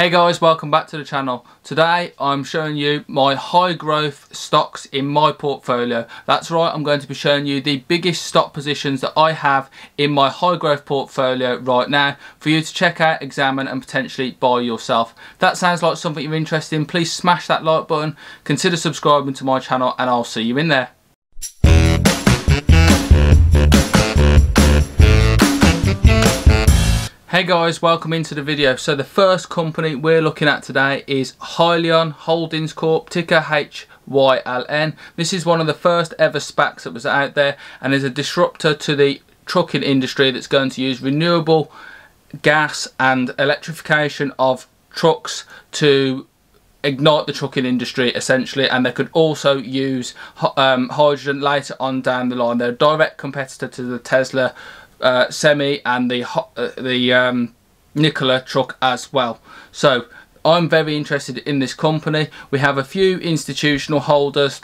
Hey guys, welcome back to the channel. Today I'm showing you my high growth stocks in my portfolio. That's right, I'm going to be showing you the biggest stock positions that I have in my high growth portfolio right now for you to check out, examine and potentially buy yourself. If that sounds like something you're interested in, please smash that like button, consider subscribing to my channel and I'll see you in there. Hey guys, welcome into the video. So the first company we're looking at today is Hyliion Holdings Corp, ticker HYLN. This is one of the first ever SPACs that was out there and is a disruptor to the trucking industry that's going to use renewable gas and electrification of trucks to ignite the trucking industry essentially and they could also use um, hydrogen later on down the line. They're a direct competitor to the Tesla uh, Semi and the uh, the um, Nikola truck as well. So I'm very interested in this company. We have a few institutional holders,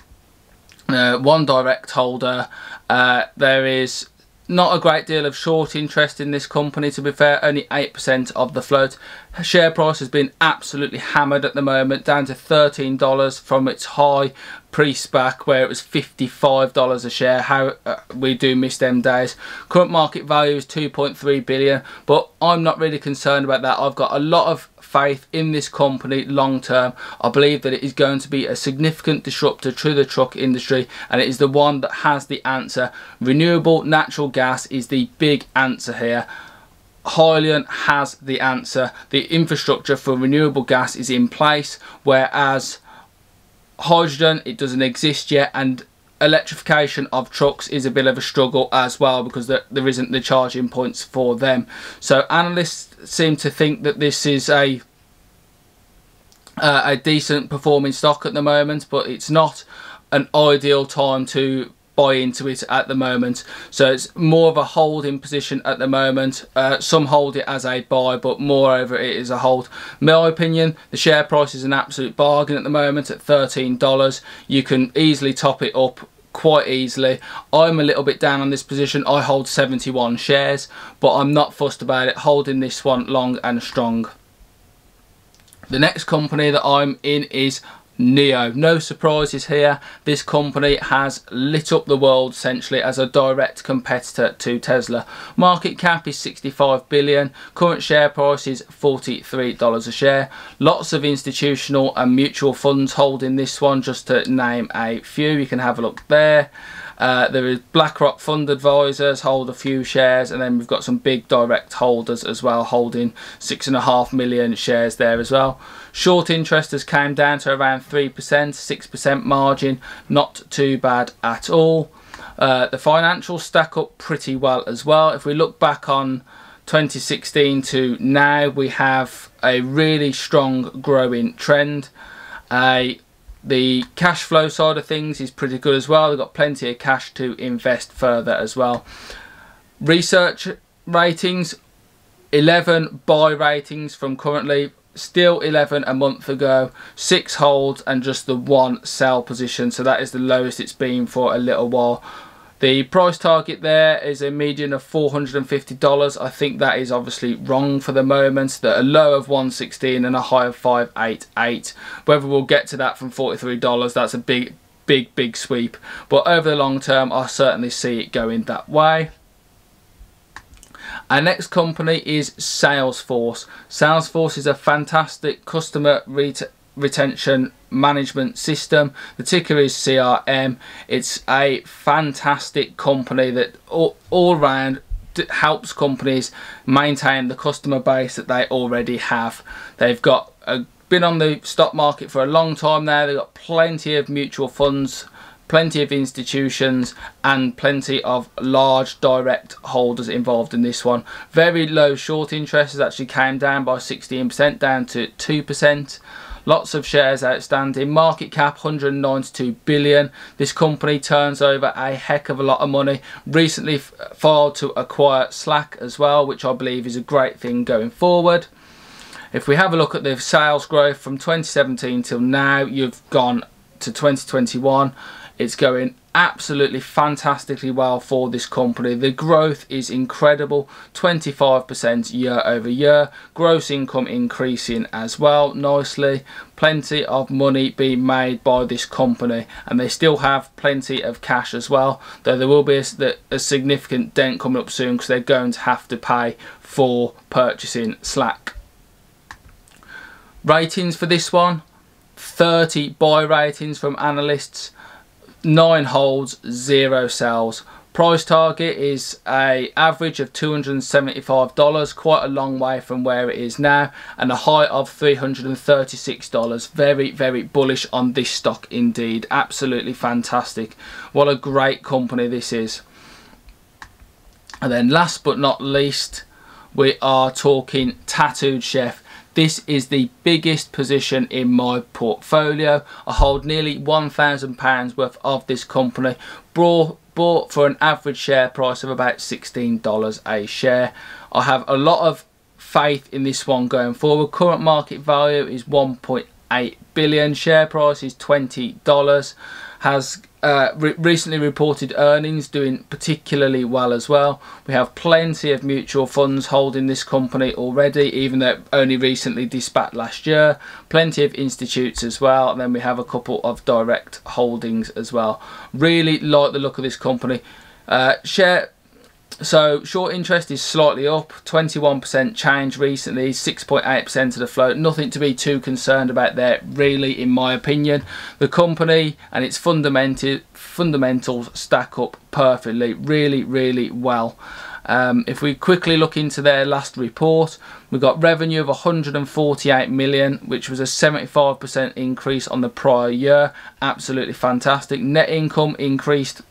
uh, one direct holder. Uh, there is not a great deal of short interest in this company to be fair only 8% of the float. Share price has been absolutely hammered at the moment down to $13 from its high pre-SPAC where it was $55 a share. How uh, we do miss them days. Current market value is 2.3 billion but I'm not really concerned about that. I've got a lot of faith in this company long term. I believe that it is going to be a significant disruptor to the truck industry and it is the one that has the answer. Renewable natural gas is the big answer here. Hyliion has the answer. The infrastructure for renewable gas is in place whereas hydrogen it doesn't exist yet and electrification of trucks is a bit of a struggle as well because there, there isn't the charging points for them. So analysts seem to think that this is a uh, a decent performing stock at the moment, but it's not an ideal time to buy into it at the moment. So it's more of a holding position at the moment. Uh, some hold it as a buy, but moreover it is a hold. My opinion, the share price is an absolute bargain at the moment at $13. You can easily top it up quite easily. I'm a little bit down on this position. I hold 71 shares, but I'm not fussed about it, holding this one long and strong. The next company that I'm in is NIO. No surprises here. This company has lit up the world essentially as a direct competitor to Tesla. Market cap is 65 billion. Current share price is $43 a share. Lots of institutional and mutual funds holding this one just to name a few. You can have a look there. Uh, there is BlackRock fund advisors hold a few shares and then we've got some big direct holders as well holding six and a half million shares there as well. Short interest has came down to around 3%, 6% margin, not too bad at all. Uh, the financials stack up pretty well as well. If we look back on 2016 to now, we have a really strong growing trend. A the cash flow side of things is pretty good as well. They've got plenty of cash to invest further as well. Research ratings, 11 buy ratings from currently, still 11 a month ago, 6 holds and just the one sell position. So that is the lowest it's been for a little while. The price target there is a median of $450. I think that is obviously wrong for the moment. That a low of 116 and a high of 588. Whether we'll get to that from $43, that's a big, big, big sweep. But over the long term, I certainly see it going that way. Our next company is Salesforce. Salesforce is a fantastic customer retail retention management system. The ticker is CRM. It's a fantastic company that all, all round helps companies maintain the customer base that they already have. They've got a, been on the stock market for a long time now. They've got plenty of mutual funds, plenty of institutions and plenty of large direct holders involved in this one. Very low short interest has actually came down by 16% down to 2%. Lots of shares outstanding. Market cap 192 billion. This company turns over a heck of a lot of money. Recently filed to acquire Slack as well, which I believe is a great thing going forward. If we have a look at the sales growth from 2017 till now, you've gone to 2021. It's going absolutely fantastically well for this company. The growth is incredible, 25% year over year. Gross income increasing as well nicely. Plenty of money being made by this company and they still have plenty of cash as well. Though there will be a, a significant dent coming up soon because they're going to have to pay for purchasing Slack. Ratings for this one, 30 buy ratings from analysts 9 holds, 0 sells. Price target is a average of $275, quite a long way from where it is now, and a high of $336. Very, very bullish on this stock indeed. Absolutely fantastic. What a great company this is. And then last but not least, we are talking Tattooed Chef. This is the biggest position in my portfolio. I hold nearly £1,000 worth of this company. Brought, bought for an average share price of about $16 a share. I have a lot of faith in this one going forward. Current market value is 1.8 billion. Share price is $20. Has uh, re recently reported earnings doing particularly well as well. We have plenty of mutual funds holding this company already, even though only recently dispat last year. Plenty of institutes as well, and then we have a couple of direct holdings as well. Really like the look of this company. Uh, share so short interest is slightly up, 21% change recently, 6.8% of the float. Nothing to be too concerned about there, really, in my opinion. The company and its fundamental fundamentals stack up perfectly, really, really well. Um, if we quickly look into their last report, we got revenue of 148 million, which was a 75% increase on the prior year. Absolutely fantastic. Net income increased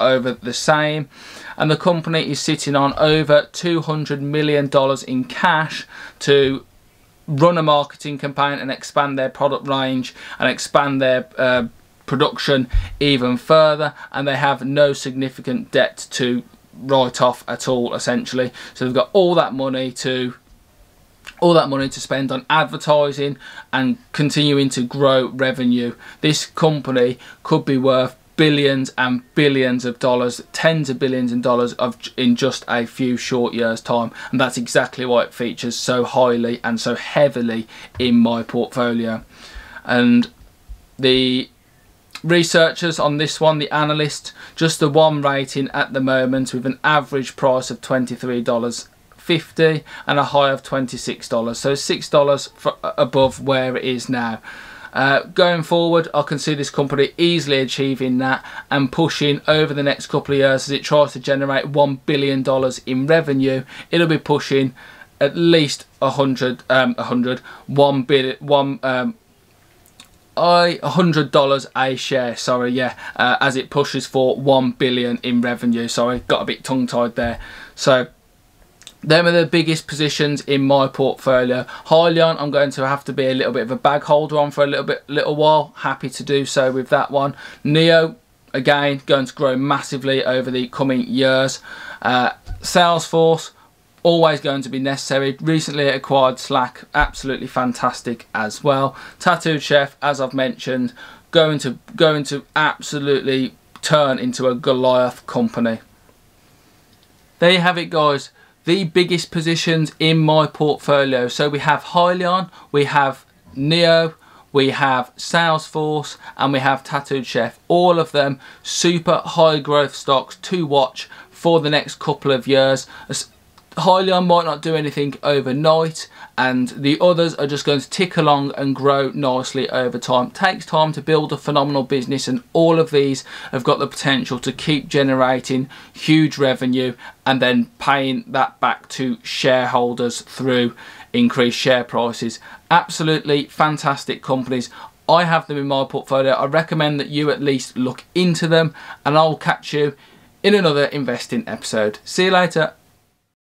over the same. And the company is sitting on over 200 million dollars in cash to run a marketing campaign and expand their product range and expand their uh, production even further. And they have no significant debt to write off at all essentially. So they've got all that money to all that money to spend on advertising and continuing to grow revenue. This company could be worth billions and billions of dollars, tens of billions of dollars of in just a few short years time and that's exactly why it features so highly and so heavily in my portfolio. And the researchers on this one, the analyst, just the one rating at the moment with an average price of $23.50 and a high of $26. So $6 above where it is now. Uh, going forward, I can see this company easily achieving that and pushing over the next couple of years as it tries to generate $1 billion in revenue. It'll be pushing at least a hundred, um, a hundred, one billion, one, um, I hundred dollars a share. Sorry, yeah, uh, as it pushes for one billion in revenue. Sorry, got a bit tongue tied there. So them are the biggest positions in my portfolio. Hyliion, I'm going to have to be a little bit of a bag holder on for a little bit, little while. Happy to do so with that one. NIO, again, going to grow massively over the coming years. Uh, Salesforce, always going to be necessary. Recently acquired Slack, absolutely fantastic as well. Tattooed Chef, as I've mentioned, going to going to absolutely turn into a Goliath company. There you have it, guys the biggest positions in my portfolio. So we have Hyliion, we have NIO, we have Salesforce and we have Tattooed Chef. All of them super high growth stocks to watch for the next couple of years. Hyliion might not do anything overnight and the others are just going to tick along and grow nicely over time. Takes time to build a phenomenal business and all of these have got the potential to keep generating huge revenue and then paying that back to shareholders through increased share prices. Absolutely fantastic companies. I have them in my portfolio. I recommend that you at least look into them and I'll catch you in another investing episode. See you later.